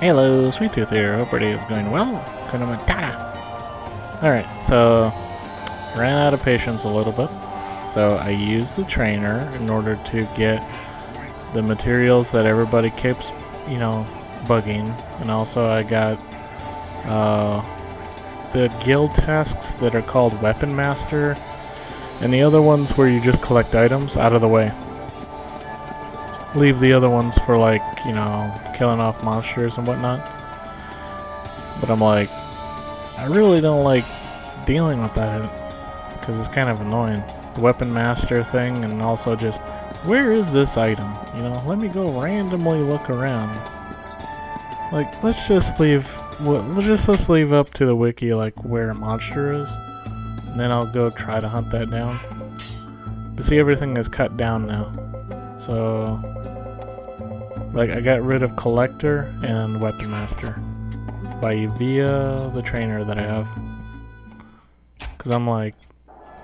Hello, Sweet Tooth here. Hope your day is going well. Kuna. Alright, so ran out of patience a little bit. So I used the trainer in order to get the materials that everybody keeps, you know, bugging. And also I got uh, the guild tasks that are called Weapon Master and the other ones where you just collect items out of the way. Leave the other ones for like, you know, killing off monsters and whatnot. But I'm like, I really don't like dealing with that because it's kind of annoying. The weapon master thing and also just, where is this item? You know, let me go randomly look around. Like, let's just leave, let's just let's leave up to the wiki like where a monster is. And then I'll go try to hunt that down. But see, everything is cut down now. So, like, I got rid of Collector and Weapon Master by via the trainer that I have. Because I'm like,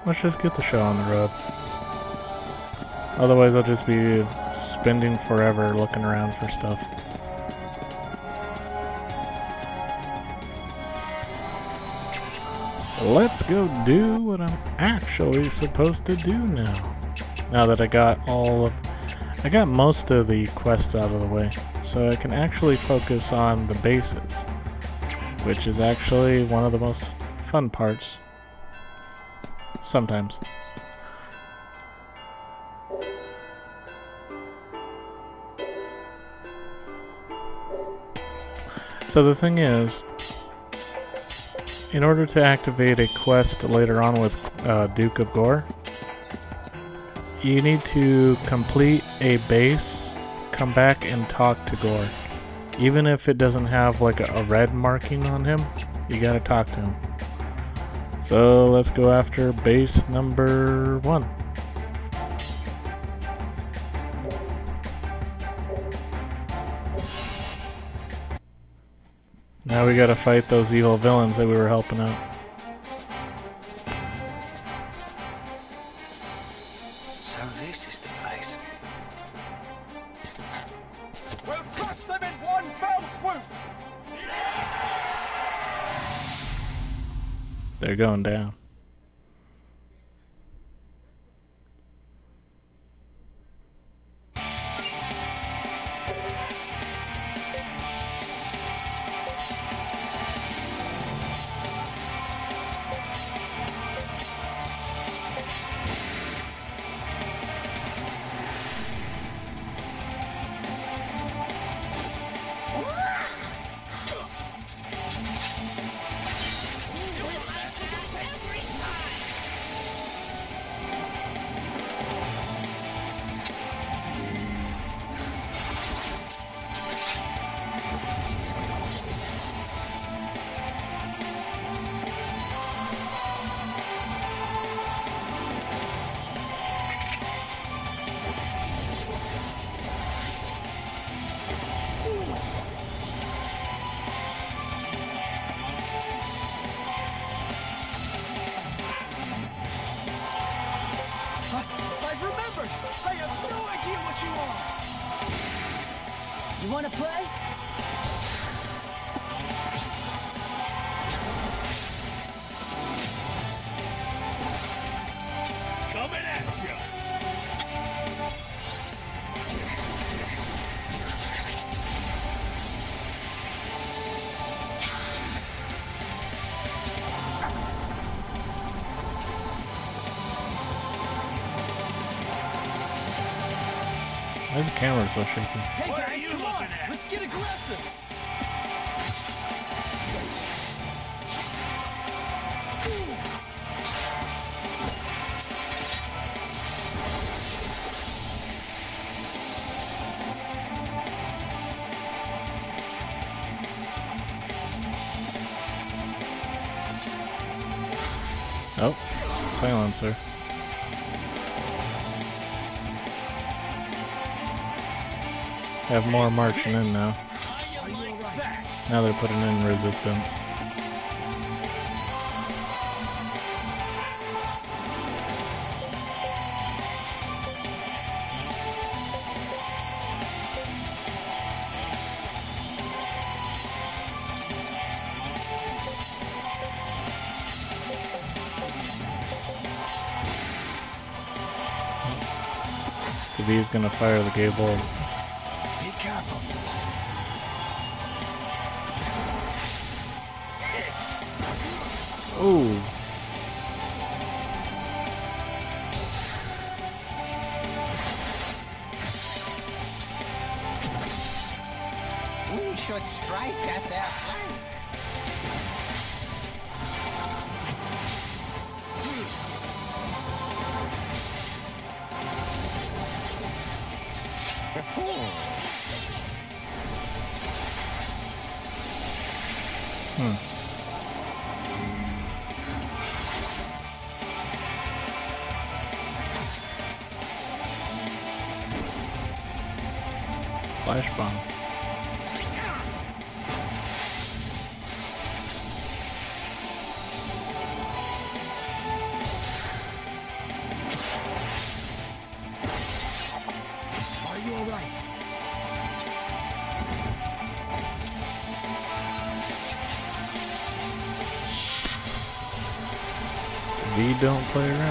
let's just get the show on the road. Otherwise, I'll just be spending forever looking around for stuff. Let's go do what I'm actually supposed to do now. Now that I got all of... I got most of the quests out of the way. So I can actually focus on the bases. Which is actually one of the most fun parts. Sometimes. So the thing is, in order to activate a quest later on with uh, Duke of Gore, you need to complete a base, come back and talk to Gore. Even if it doesn't have like a, a red marking on him, you gotta talk to him. So let's go after base number one. Now we gotta fight those evil villains that we were helping out. Going down. Why the camera so shaky? Hey guys, come on! Let's get aggressive! have more marching in now. Now they're putting in resistance. He's gonna fire the gable. Ooh. Flash bomb. Are you alright? V don't play around.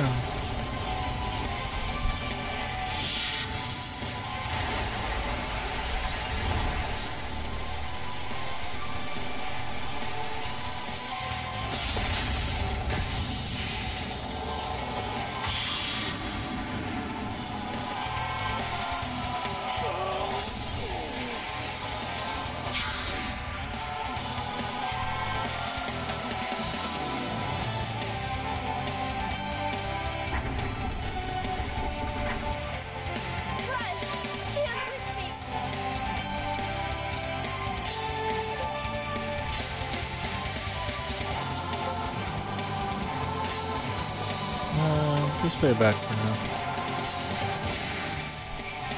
Back for now.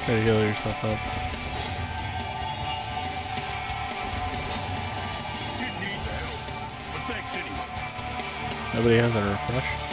Try to heal yourself up. Didn't need the help, but thanks anyway. Nobody has a refresh?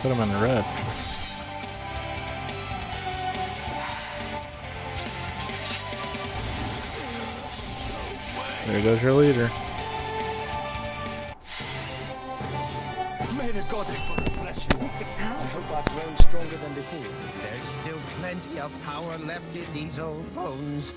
Put him in the red. There goes your leader. May the goddess bless you. I hope I've grown stronger than before. There's still plenty of power left in these old bones.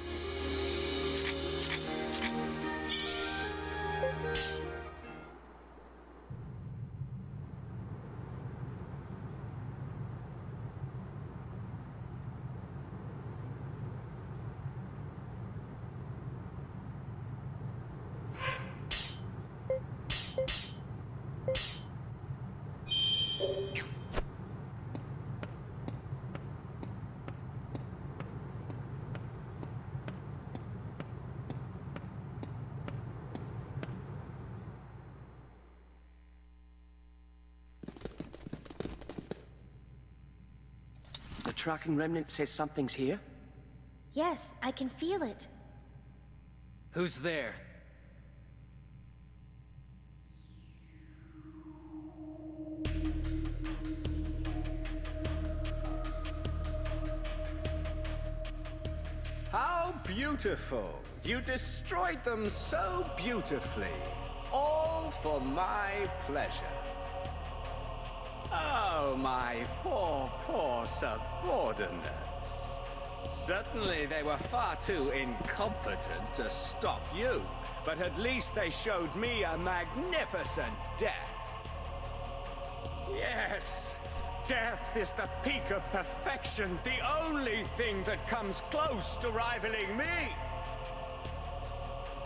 Tracking remnant says something's here? Yes, I can feel it. Who's there? How beautiful! You destroyed them so beautifully. All for my pleasure. Oh, my poor, poor subordinates. Certainly they were far too incompetent to stop you, but at least they showed me a magnificent death. Yes, death is the peak of perfection, the only thing that comes close to rivaling me.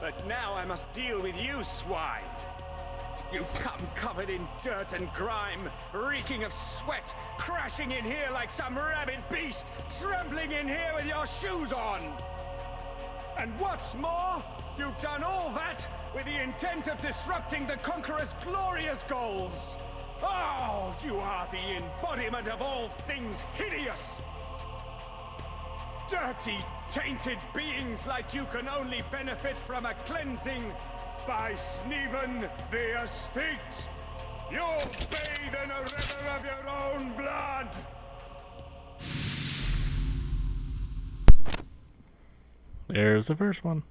But now I must deal with you, swine. You come covered in dirt and grime, reeking of sweat, crashing in here like some rabid beast, trembling in here with your shoes on. And what's more, you've done all that with the intent of disrupting the Conqueror's glorious goals. Oh, you are the embodiment of all things hideous! Dirty, tainted beings like you can only benefit from a cleansing by Sneiwen the Aesthete. You'll bathe in a river of your own blood! There's the first one.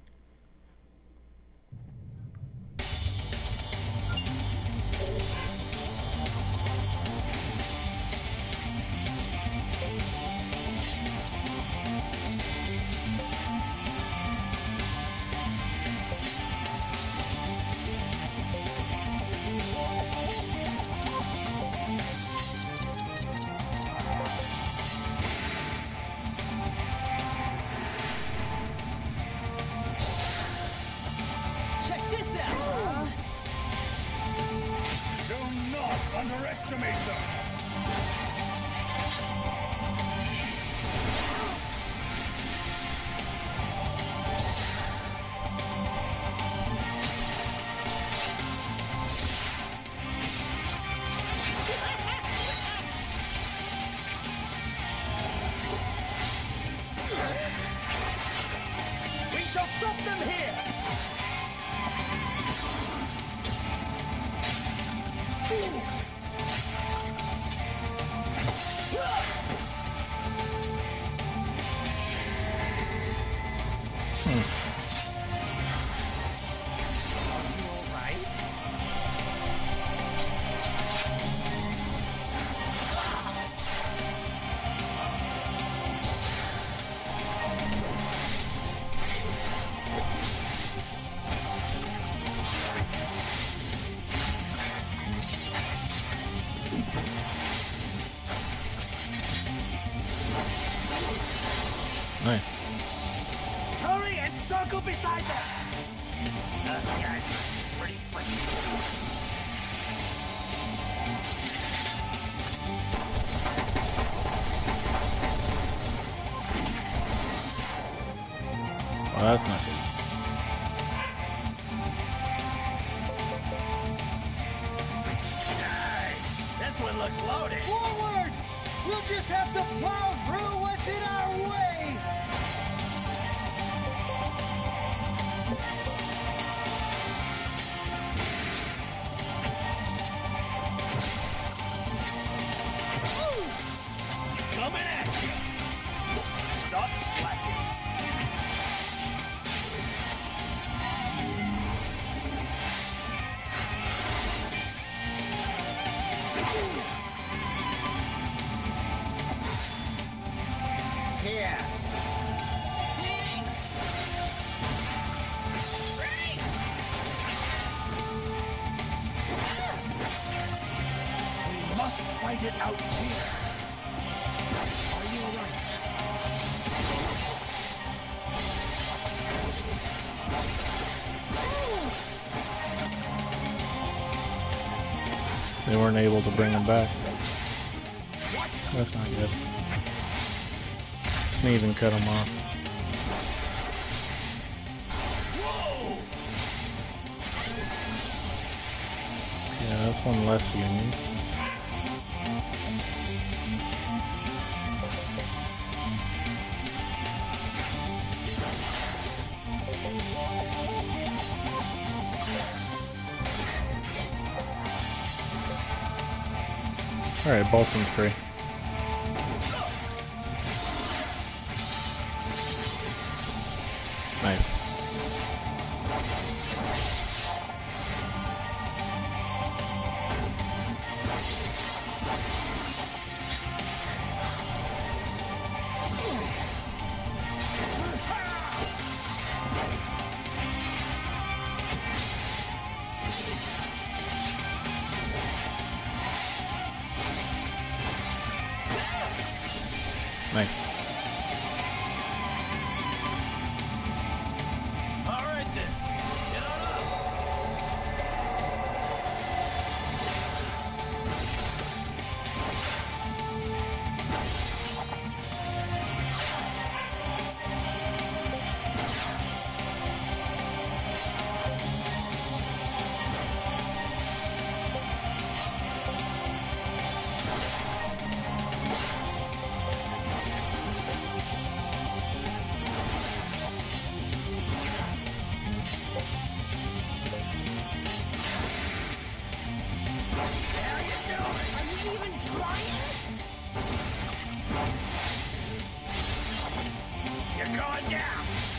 We shall stop them here! Nice. They weren't able to bring him back. That's not good. Sneiwen cut him off. Yeah, that's one less union. Alright, Bolton's free. Down.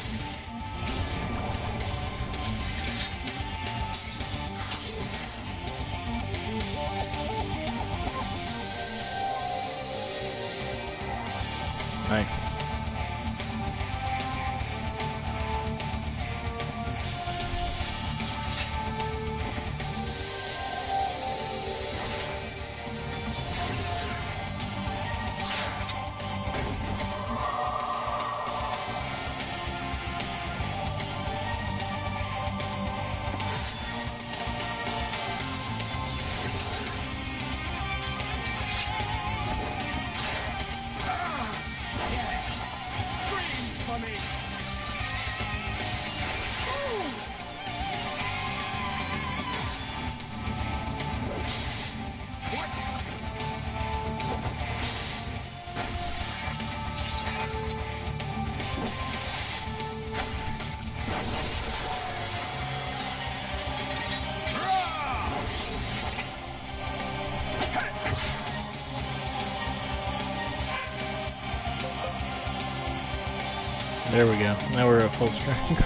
There we go. Now we're at full strength.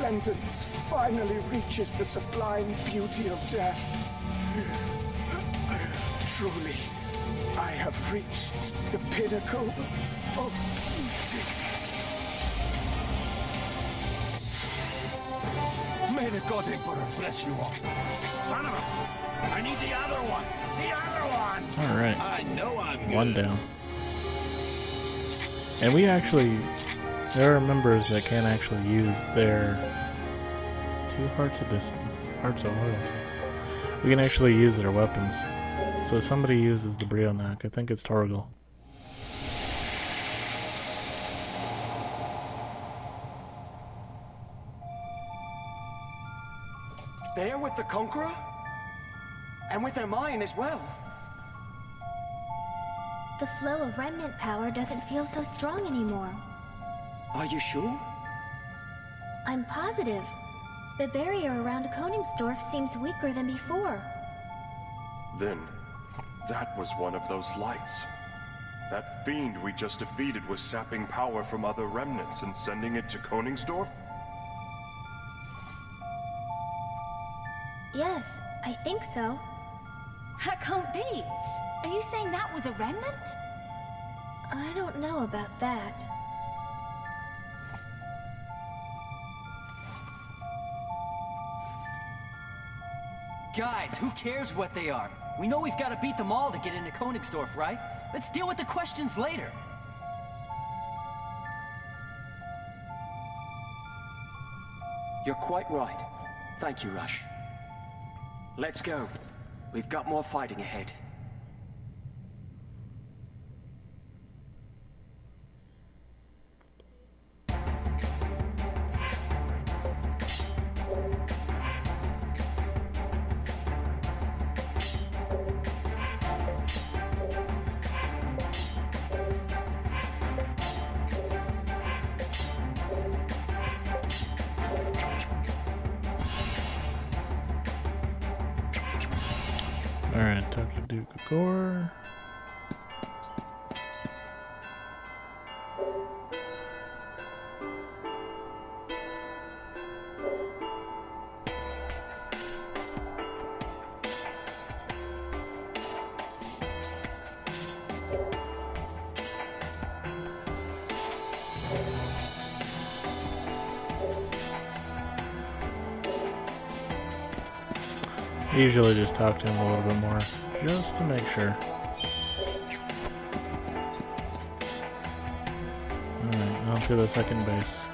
my finally reaches the sublime beauty of death. Truly, I have reached the pinnacle of beauty. May the God Emperor bless you all. Son of a... I need the other one. The other one. Alright. I know I'm good. One down. And we actually, there are members that can actually use their two hearts of dis hearts of loyalty. We can actually use their weapons. So somebody uses the Brionac, I think it's Torgal. They're with the Conqueror? And with their mine as well. The flow of remnant power doesn't feel so strong anymore. Are you sure? I'm positive. The barrier around Koningsdorf seems weaker than before. Then, that was one of those lights. That fiend we just defeated was sapping power from other remnants and sending it to Koningsdorf? Yes, I think so. That can't be. Are you saying that was a remnant? I don't know about that. Guys, who cares what they are? We know we've got to beat them all to get into Konigsdorf, right? Let's deal with the questions later. You're quite right. Thank you, Rush. Let's go. We've got more fighting ahead. usually just talk to him a little bit more, just to make sure. Alright, on to the second base.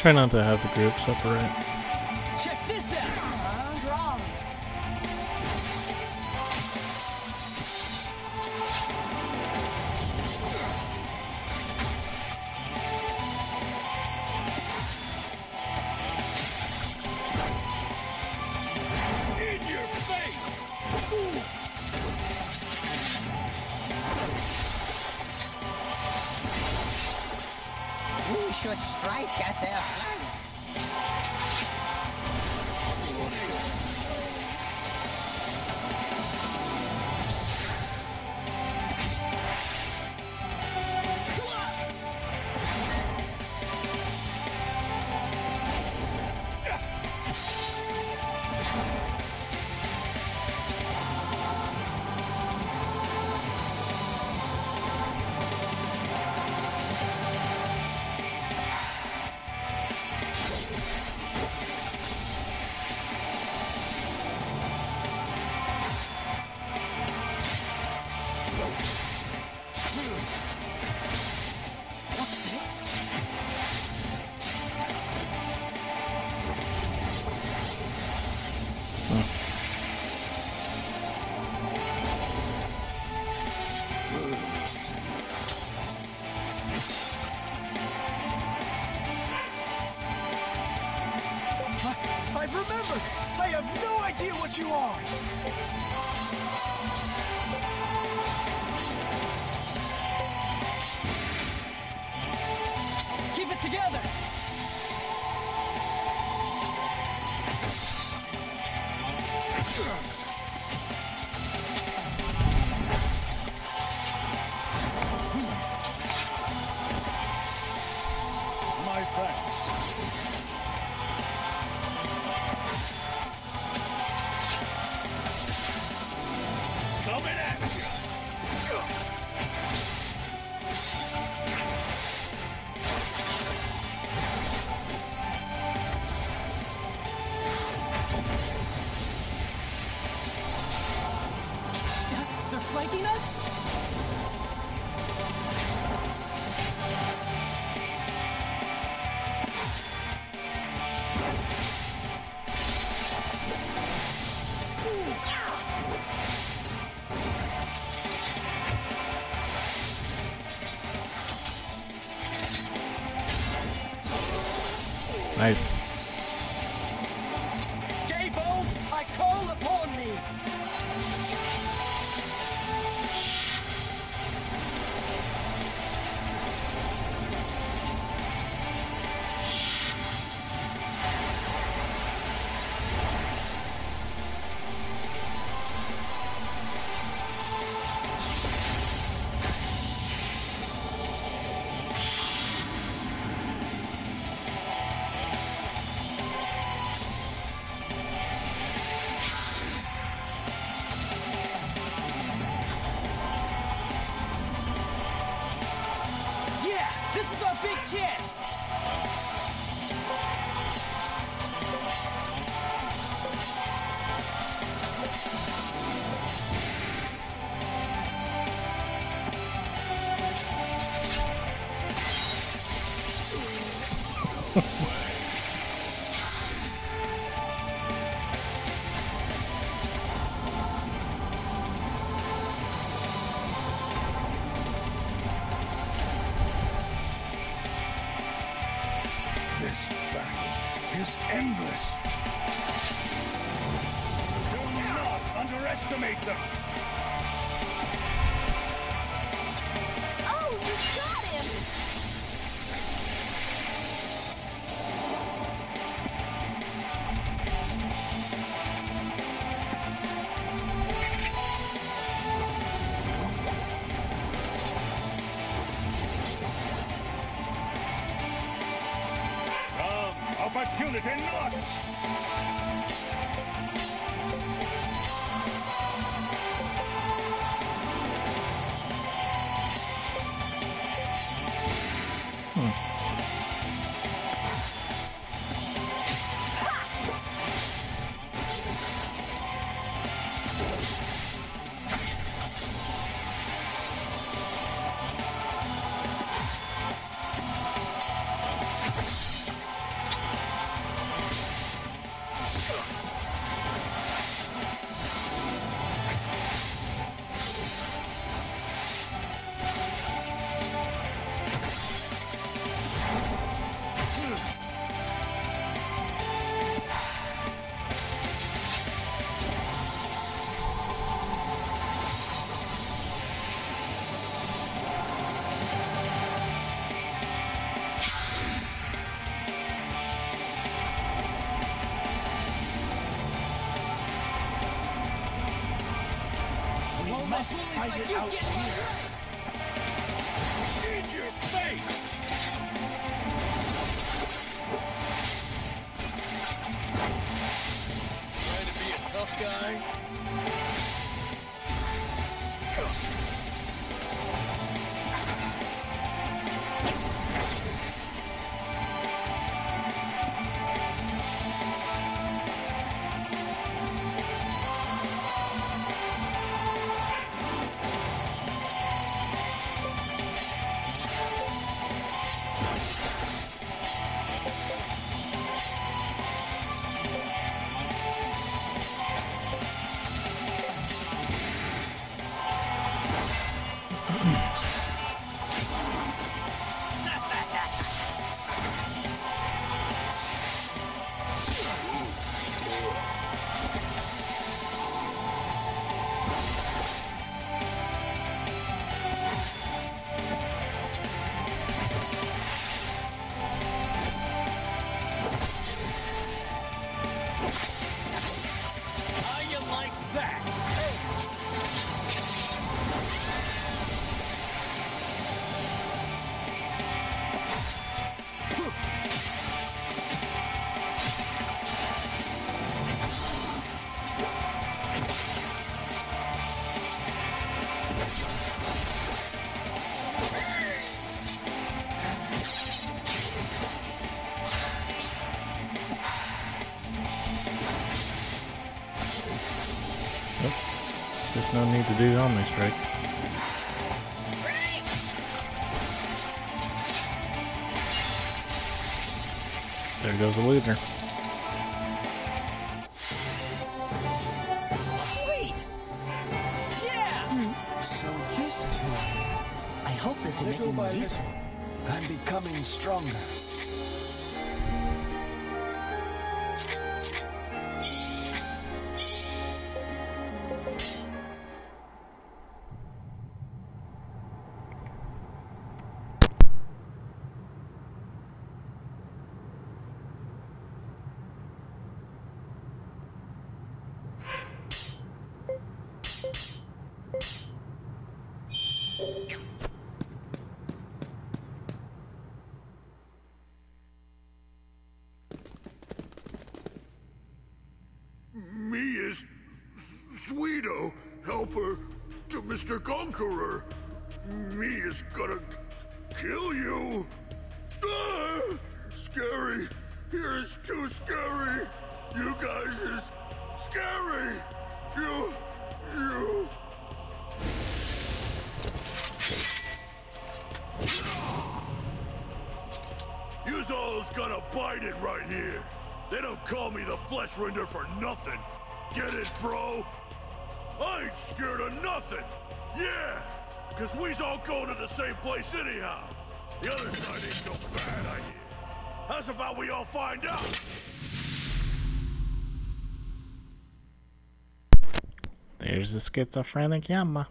Try not to have the group separate. oh my fight it out need to do Omni Strike. There goes the leader. Sweet! Yeah! Hmm. So this is who I am. I hope this will make Little by little. I'm becoming stronger. Conqueror. Me is gonna Kill you? Ah, scary. Here is too scary. You guys is scary. You, you. You's gonna bite it right here. They don't call me the flesh render for nothing. Get it, bro? I ain't scared of nothing. Yeah, cause we's all going to the same place anyhow. The other side ain't so bad, I hear. How's about we all find out? There's the schizophrenic Yama.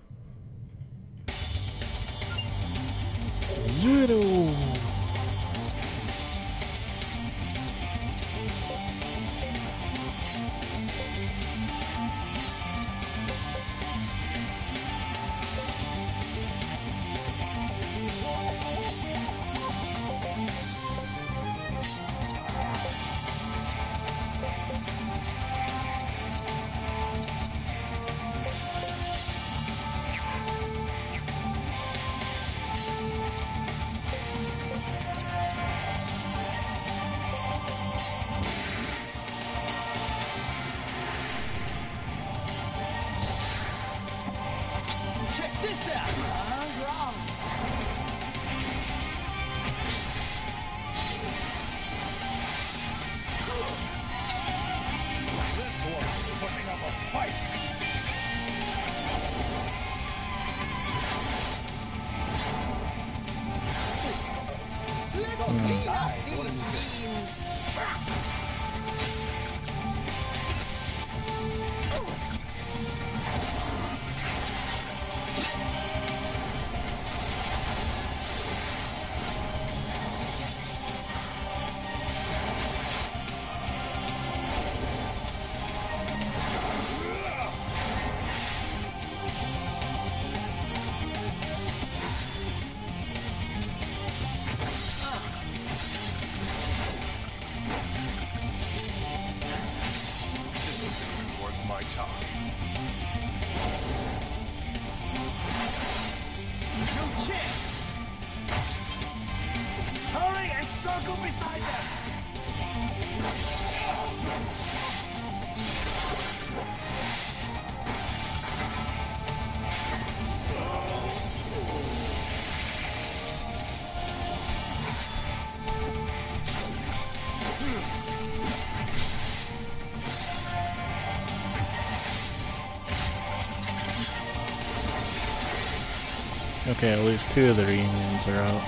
Okay, at least two of the reunions are out.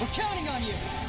We're counting on you!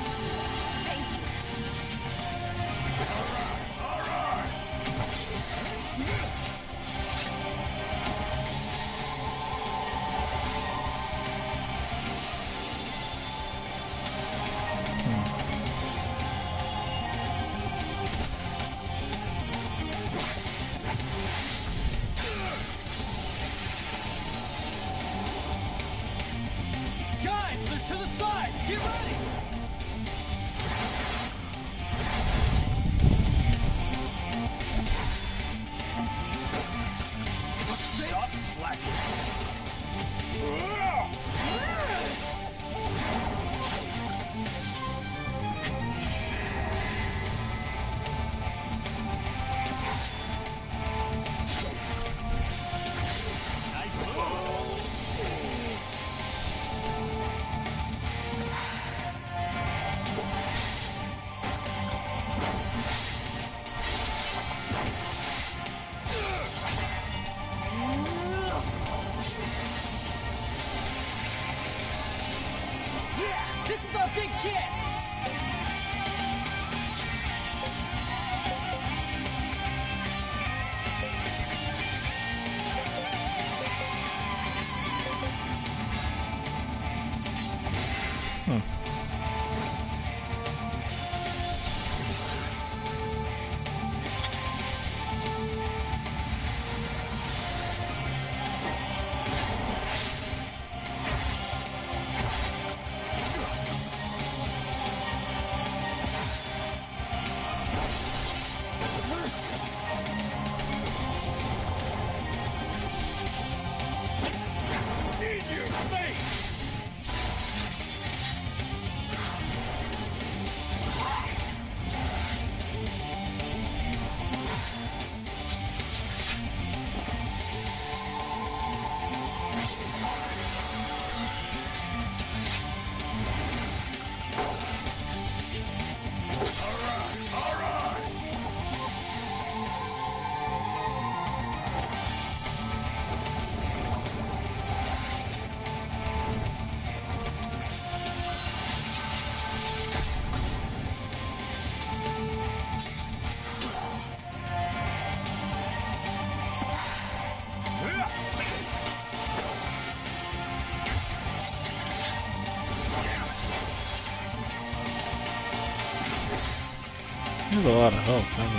a lot of health,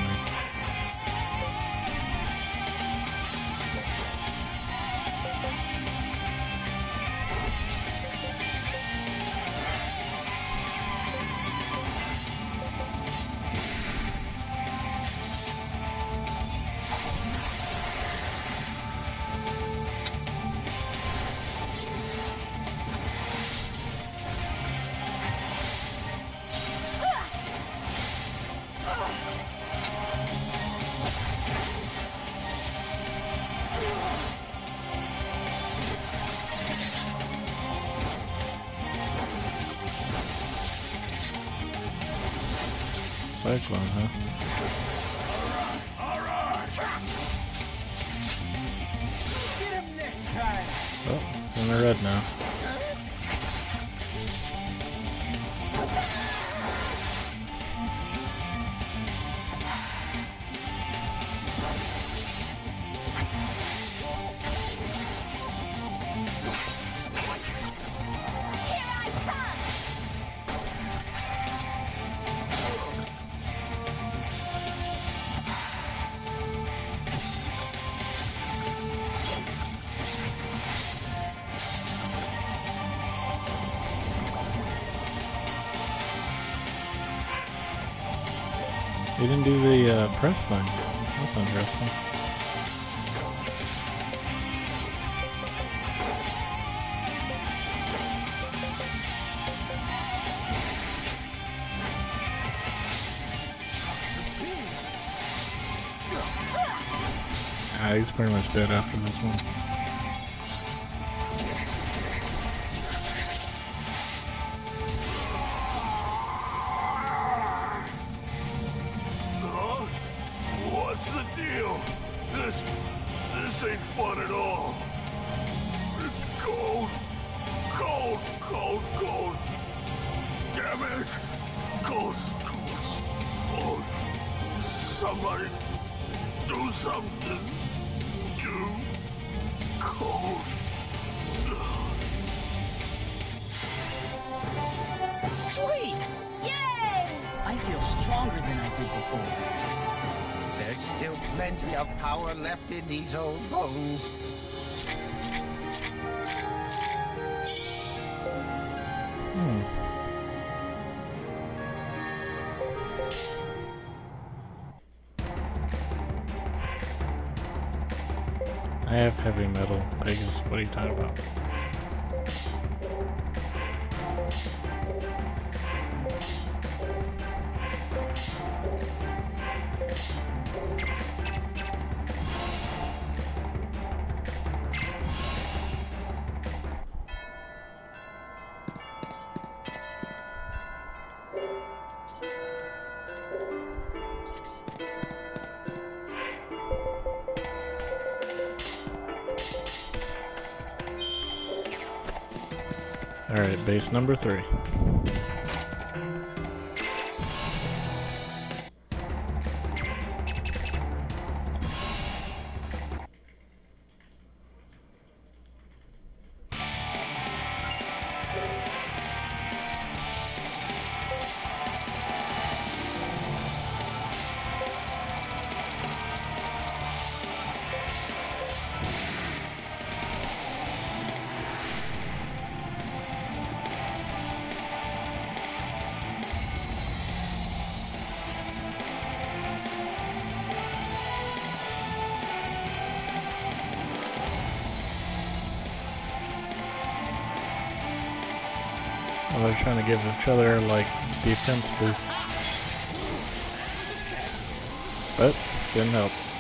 cyclone, huh? You didn't do the uh, press thing. That's interesting. Ah, he's pretty much dead after this one. Alright, base number three. Each other like defense boosts. But didn't help.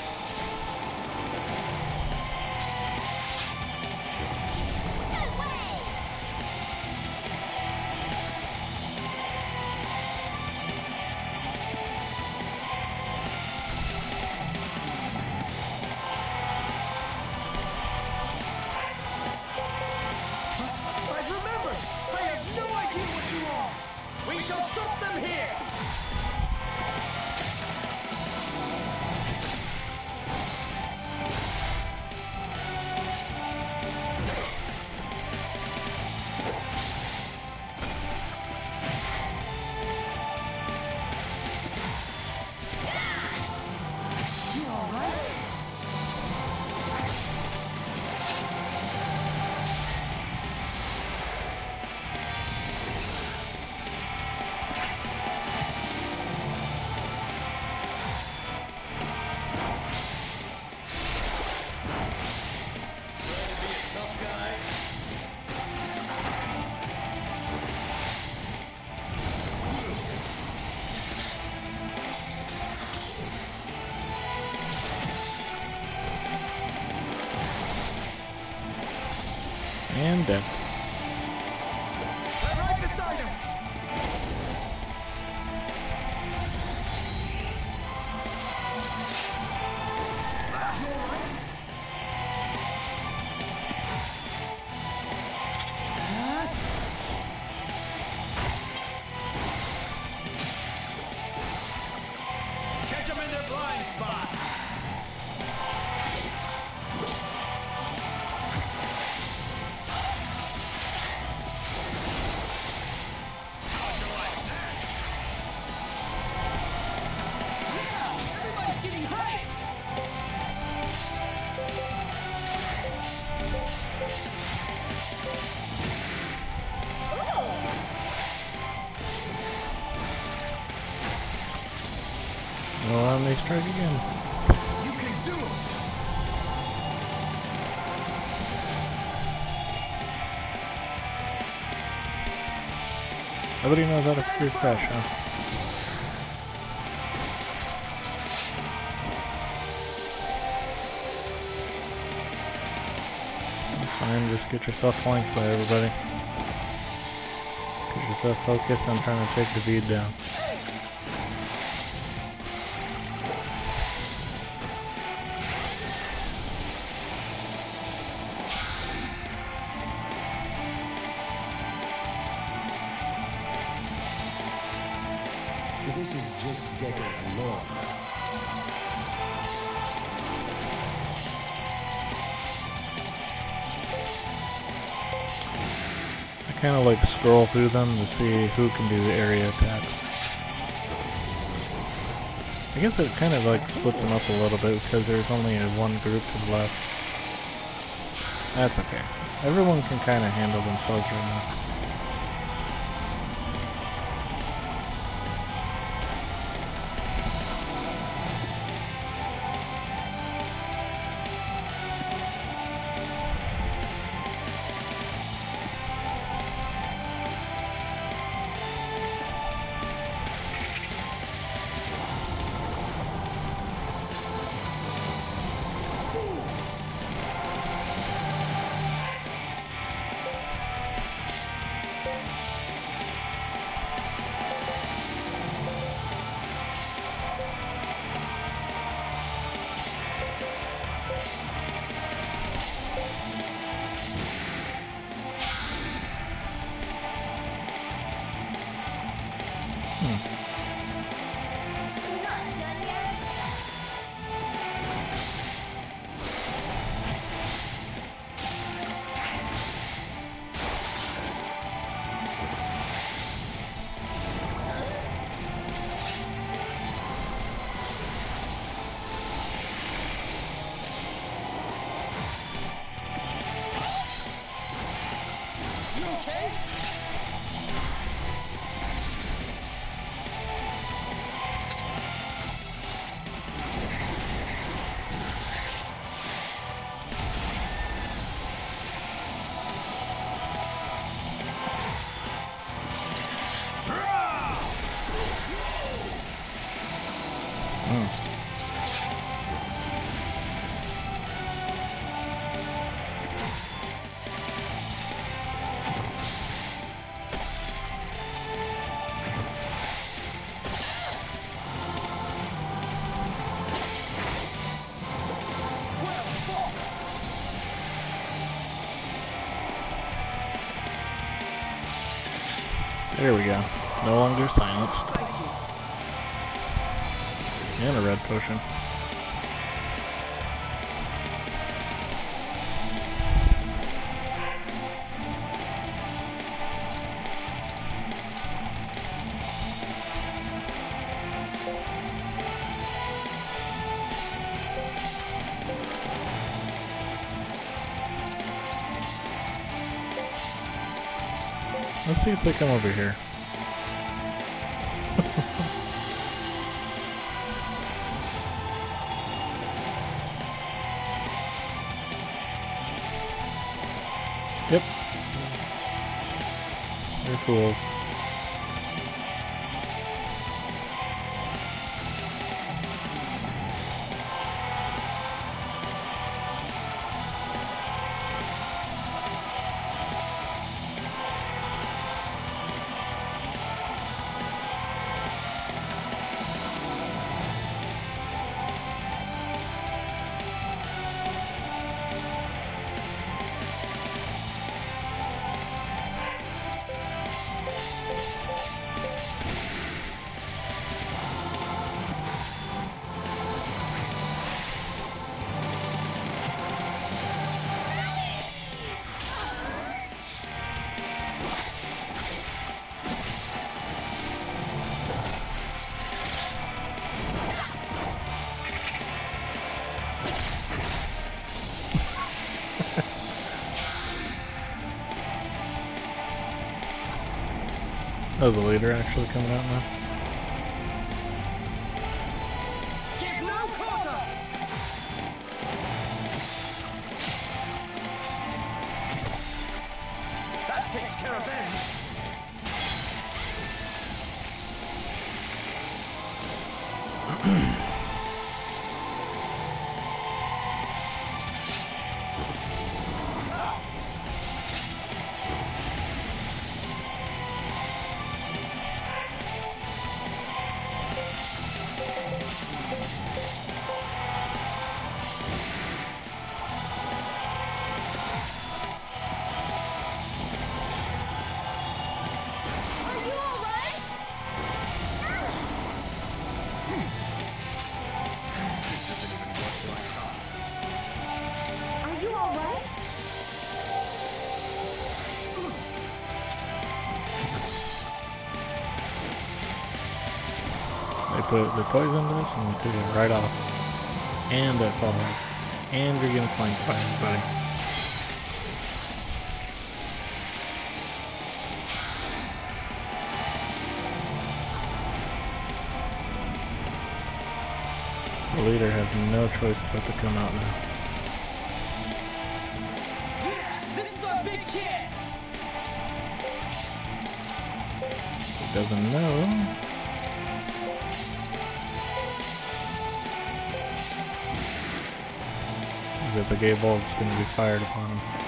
Nobody knows how to screw crash, huh? Fine, just get yourself flanked by everybody. Get yourself focused on trying to take the bead down. Through them to see who can do the area attacks. I guess it kind of like splits them up a little bit because there's only one group left. That's okay. Everyone can kind of handle themselves right now. There we go. No longer silenced. And a red potion. See if they come over here. yep. They're fools. Oh, the leader actually coming out now? Poison to us and we took it right off. And that fall off. And you're getting flanked by everybody. The leader has no choice but to come out now. This doesn't know. That the Gabold's gonna be fired upon him.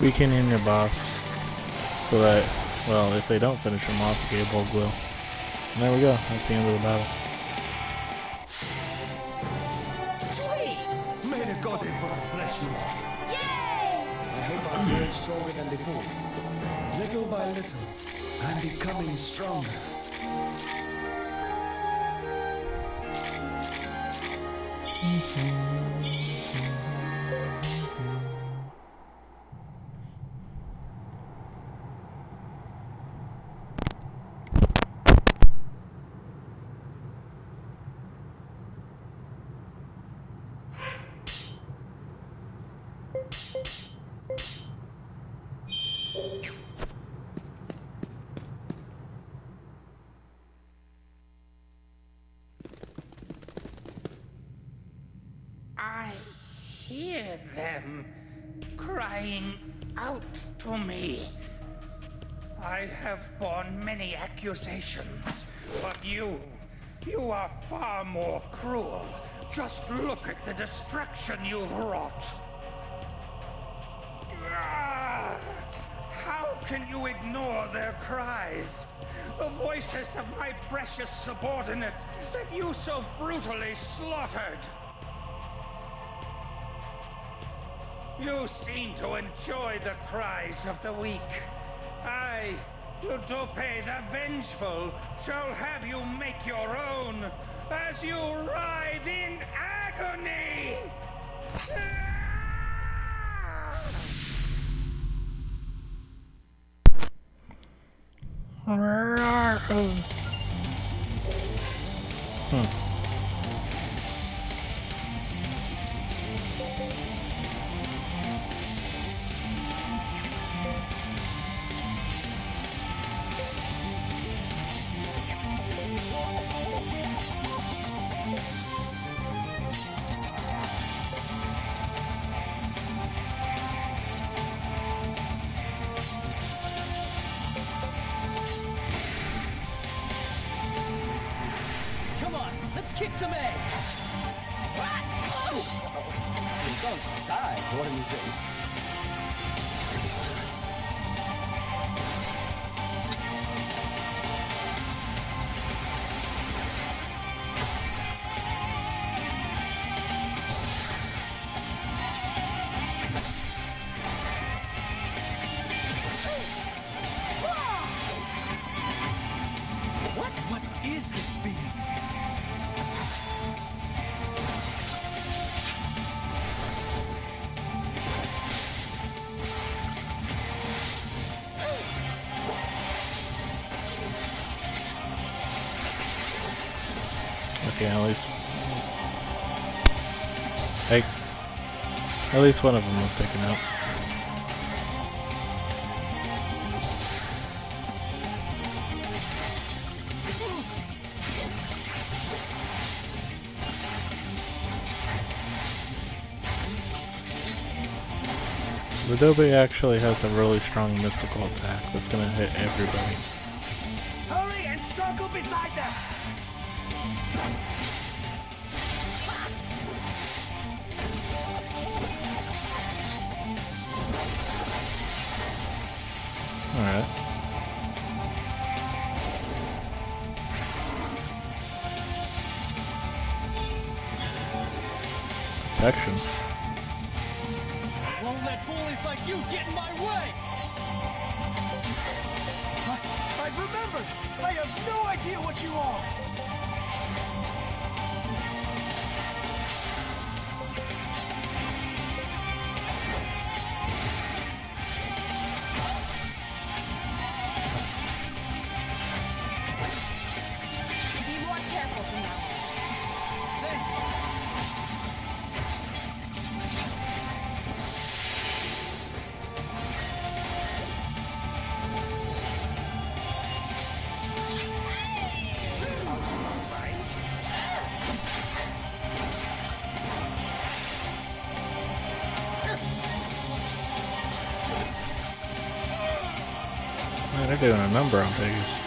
Weaken in your boss so that, well, if they don't finish him off, Gabold will. And there we go. That's the end of the battle. Sweet! May the god bless you all. I hope I'm growing stronger than before. Little by little, I'm becoming stronger. Mm-hmm. I hear them crying out to me. I have borne many accusations, but you, you are far more cruel. Just look at the destruction you've wrought. Can you ignore their cries? The voices of my precious subordinates that you so brutally slaughtered. You seem to enjoy the cries of the weak. I, Ludope the Vengeful, shall have you make your own as you writhe in agony! Hmm. Okay, at least. Hey. At least one of them was taken out. Ludope actually has a really strong mystical attack that's gonna hit everybody. Hurry and circle beside them! Man, they're doing a number on these.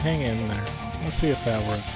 hang in there. Let's see if that works.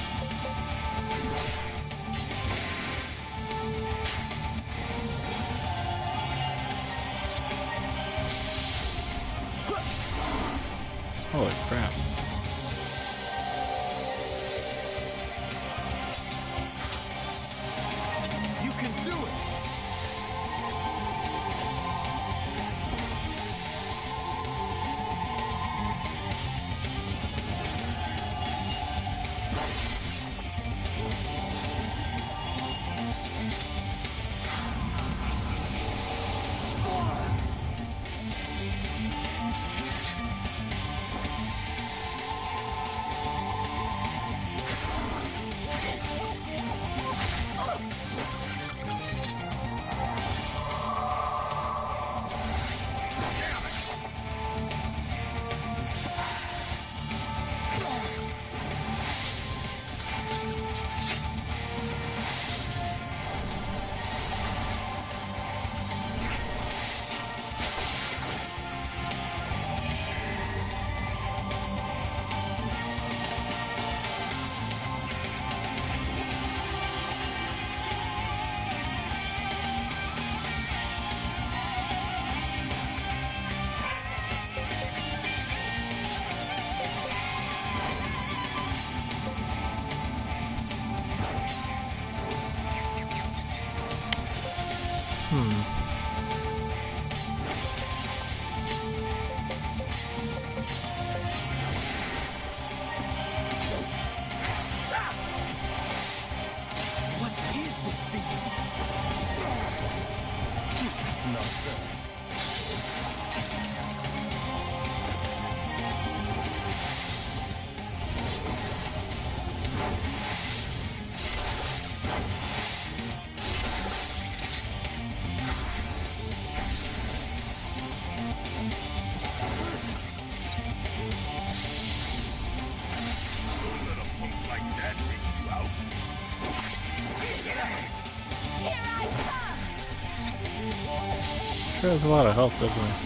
has a lot of health, doesn't he?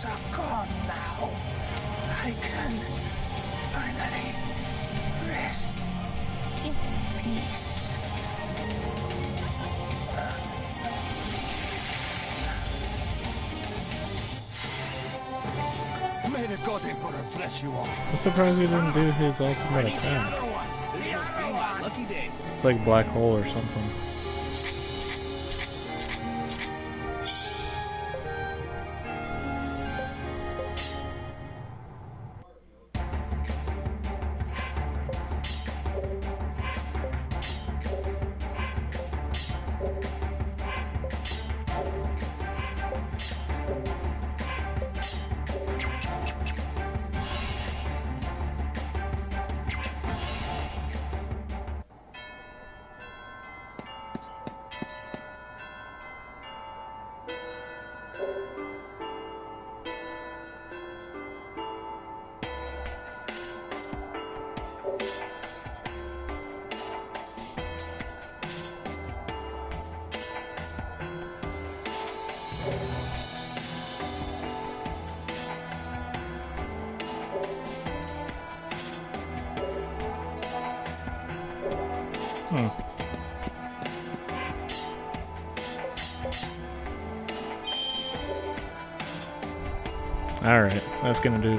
Voices are gone now. I can finally rest in peace. May the God Emperor bless you all. I'm surprised he didn't do his ultimate attack. This must be my lucky day. It's like black hole or something.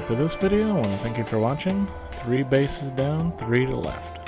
For this video. I want to thank you for watching. Three bases down, three to left.